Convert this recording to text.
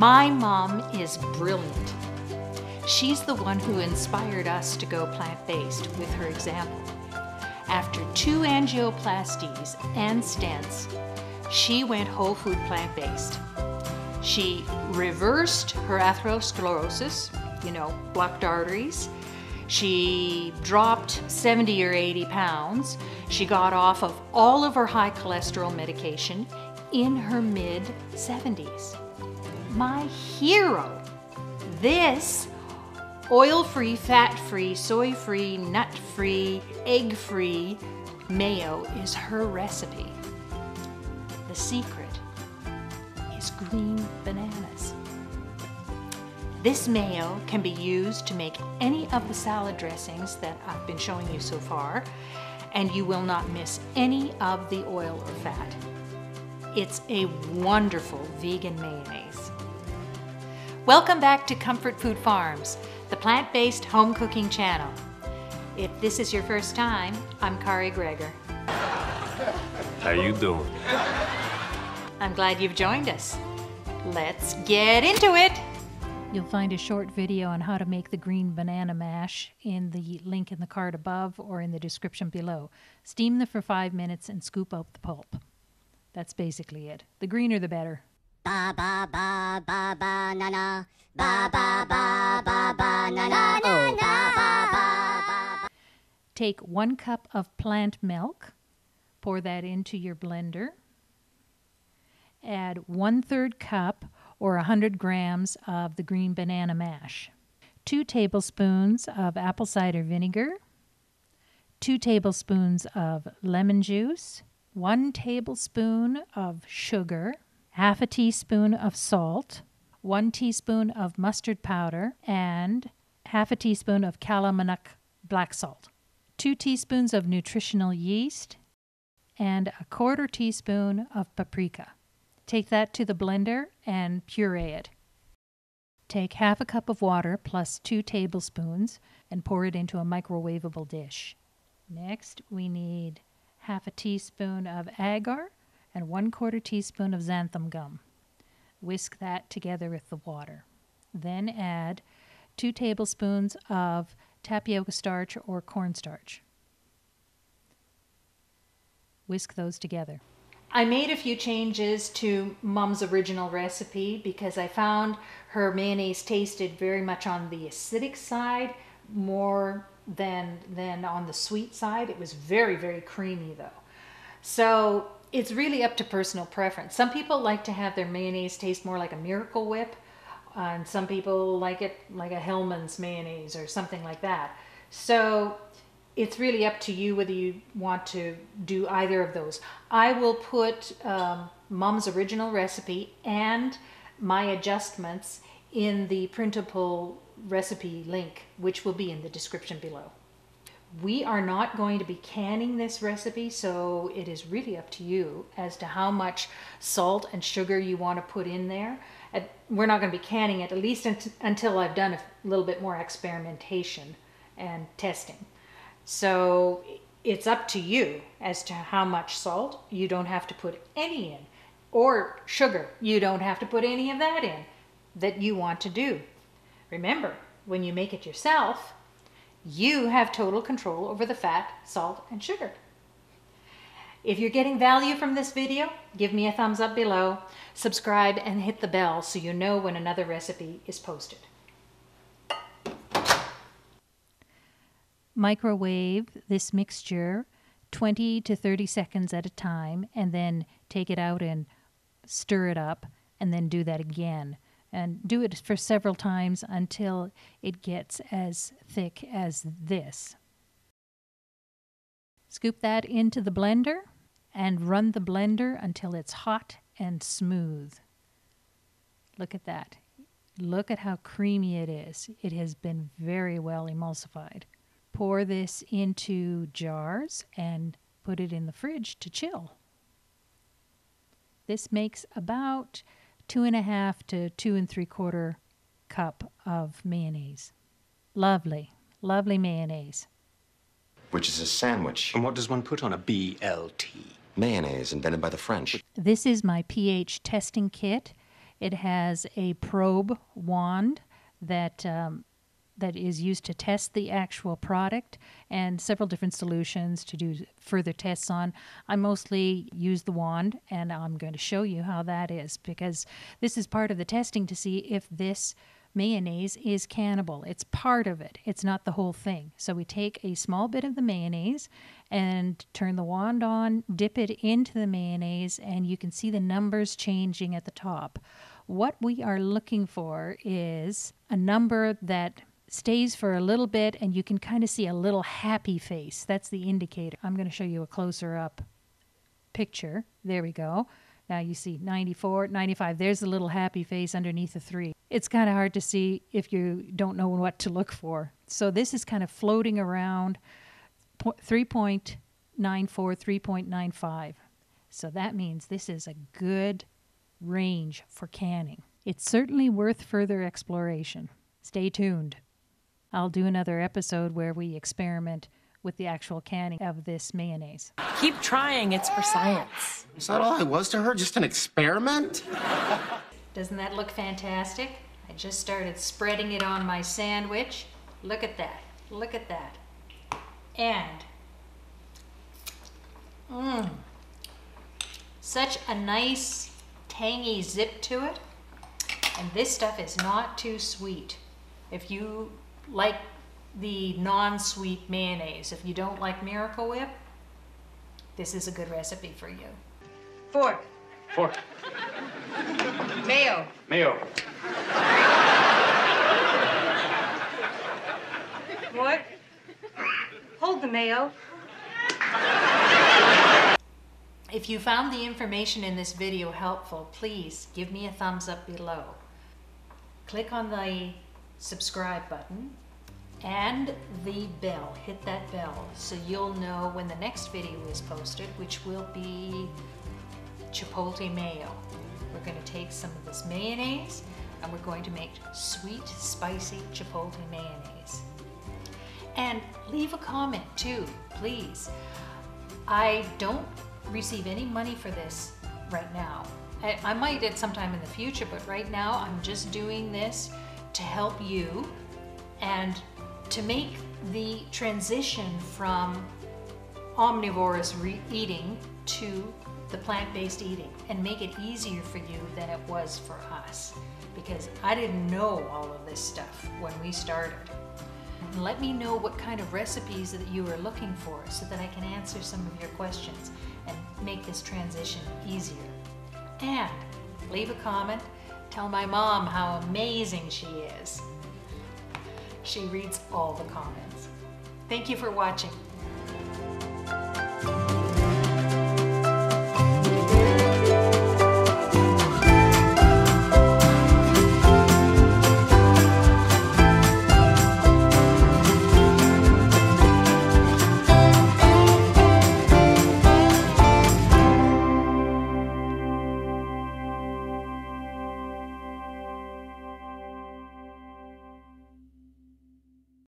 My mom is brilliant. She's the one who inspired us to go plant based with her example. After two angioplasties and stents, she went whole food plant based. She reversed her atherosclerosis, you know, blocked arteries. She dropped 70 or 80 pounds. She got off of all of her high cholesterol medication in her mid 70s. My hero. This oil free, fat free, soy free, nut free, egg free mayo is her recipe. The secret is green bananas. This mayo can be used to make any of the salad dressings that I've been showing you so far, and you will not miss any of the oil or fat. It's a wonderful vegan mayonnaise. Welcome back to Comfort Food Farms, the plant-based home cooking channel. If this is your first time, I'm Karri Gregor. How you doing? I'm glad you've joined us. Let's get into it. You'll find a short video on how to make the green banana mash in the link in the card above or in the description below. Steam them for five minutes and scoop out the pulp. That's basically it. The greener the better. Ba ba ba ba ba na na. Ba ba ba ba ba na na oh. na. Ba ba ba. Take one cup of plant milk, pour that into your blender. Add one third cup or 100 grams of the green banana mash, two tablespoons of apple cider vinegar, two tablespoons of lemon juice, one tablespoon of sugar, half a teaspoon of salt, one teaspoon of mustard powder, and half a teaspoon of Kala Namak black salt, two teaspoons of nutritional yeast, and a quarter teaspoon of paprika. Take that to the blender and puree it. Take half a cup of water plus two tablespoons and pour it into a microwavable dish. Next, we need half a teaspoon of agar and one quarter teaspoon of xanthan gum. Whisk that together with the water. Then add two tablespoons of tapioca starch or cornstarch. Whisk those together. I made a few changes to Mom's original recipe because I found her mayonnaise tasted very much on the acidic side more than than on the sweet side. It was very very creamy though. So it's really up to personal preference. Some people like to have their mayonnaise taste more like a Miracle Whip, and some people like it like a Hellmann's mayonnaise or something like that. So it's really up to you whether you want to do either of those. I will put um, Mom's original recipe and my adjustments in the printable recipe link, which will be in the description below. We are not going to be canning this recipe, so it is really up to you as to how much salt and sugar you want to put in there. We're not going to be canning it, at least until I've done a little bit more experimentation and testing. So it's up to you as to how much salt. You don't have to put any in. Or sugar. You don't have to put any of that in that you want to do. Remember, when you make it yourself, you have total control over the fat, salt, and sugar. If you're getting value from this video, give me a thumbs up below, subscribe, and hit the bell so you know when another recipe is posted. microwave this mixture 20 to 30 seconds at a time and then take it out and stir it up and then do that again and do it for several times until it gets as thick as this. Scoop that into the blender and run the blender until it's hot and smooth. Look at that. Look at how creamy it is. It has been very well emulsified. Pour this into jars and put it in the fridge to chill. This makes about two and a half to two and three quarter cup of mayonnaise. Lovely, lovely mayonnaise. Which is a sandwich. And what does one put on a BLT? Mayonnaise, invented by the French. This is my pH testing kit. It has a probe wand that um, that is used to test the actual product and several different solutions to do further tests on. I mostly use the wand and I'm going to show you how that is because this is part of the testing to see if this mayonnaise is cannibal. It's part of it, it's not the whole thing. So we take a small bit of the mayonnaise and turn the wand on, dip it into the mayonnaise, and you can see the numbers changing at the top. What we are looking for is a number that stays for a little bit and you can kind of see a little happy face. That's the indicator. I'm going to show you a closer up picture. There we go. Now you see 94, 95. There's the little happy face underneath the three. It's kind of hard to see if you don't know what to look for. So this is kind of floating around 3.94, 3.95. So that means this is a good range for canning. It's certainly worth further exploration. Stay tuned. I'll do another episode where we experiment with the actual canning of this mayonnaise. Keep trying, it's for science. Is that all I was to her? Just an experiment? Doesn't that look fantastic? I just started spreading it on my sandwich. Look at that. Look at that. And, mmm, such a nice tangy zip to it. And this stuff is not too sweet. If you like the non-sweet mayonnaise. If you don't like Miracle Whip, this is a good recipe for you. Fork. Fork. Mayo. Mayo. What? Hold the mayo. If you found the information in this video helpful, please give me a thumbs up below. Click on the subscribe button and the bell. Hit that bell so you'll know when the next video is posted, which will be chipotle mayo. We're going to take some of this mayonnaise and we're going to make sweet, spicy chipotle mayonnaise. And leave a comment too, please. I don't receive any money for this right now. I, I might at some time in the future, but right now I'm just doing this to help you and to make the transition from omnivorous eating to the plant-based eating and make it easier for you than it was for us because I didn't know all of this stuff when we started. Let me know what kind of recipes that you are looking for so that I can answer some of your questions and make this transition easier. And leave a comment Tell my mom how amazing she is. She reads all the comments. Thank you for watching.